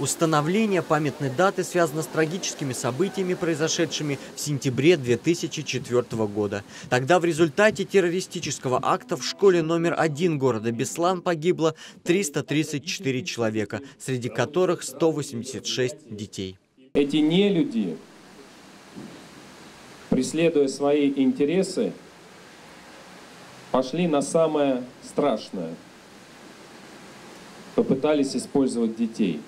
Установление памятной даты связано с трагическими событиями, произошедшими в сентябре 2004 года. Тогда в результате террористического акта в школе номер один города Беслан погибло 334 человека, среди которых 186 детей. Эти нелюди, преследуя свои интересы, пошли на самое страшное. Попытались использовать детей.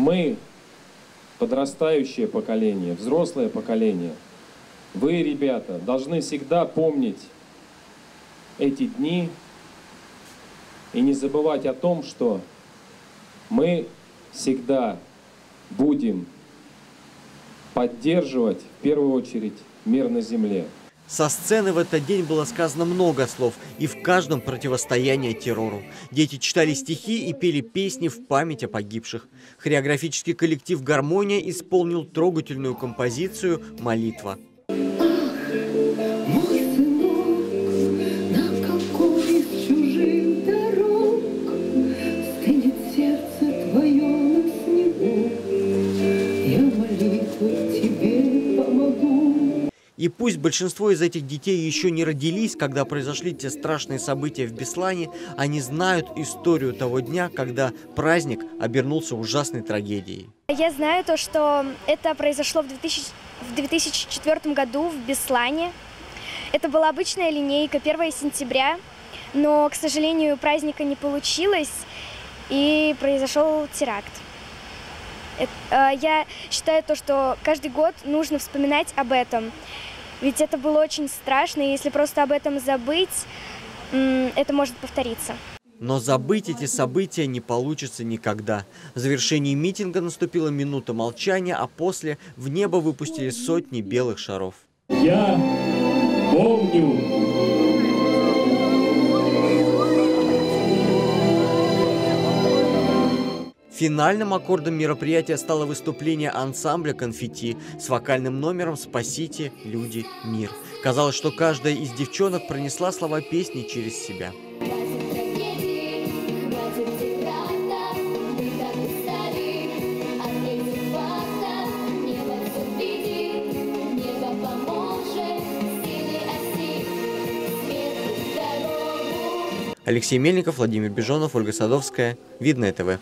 Мы, подрастающее поколение, взрослое поколение, вы, ребята, должны всегда помнить эти дни и не забывать о том, что мы всегда будем поддерживать в первую очередь мир на земле. Со сцены в этот день было сказано много слов, и в каждом противостояние террору. Дети читали стихи и пели песни в память о погибших. Хореографический коллектив «Гармония» исполнил трогательную композицию «Молитва». И пусть большинство из этих детей еще не родились, когда произошли те страшные события в Беслане, они знают историю того дня, когда праздник обернулся ужасной трагедией. Я знаю то, что это произошло в, 2000, в 2004 году в Беслане. Это была обычная линейка 1 сентября, но, к сожалению, праздника не получилось, и произошел теракт. Э, я считаю то, что каждый год нужно вспоминать об этом. Ведь это было очень страшно, и если просто об этом забыть, это может повториться. Но забыть эти события не получится никогда. В завершении митинга наступила минута молчания, а после в небо выпустили сотни белых шаров. Я помню Финальным аккордом мероприятия стало выступление ансамбля «Конфетти» с вокальным номером «Спасите, люди, мир». Казалось, что каждая из девчонок пронесла слова песни через себя. Алексей Мельников, Владимир Бежонов, Ольга Садовская. Видное ТВ.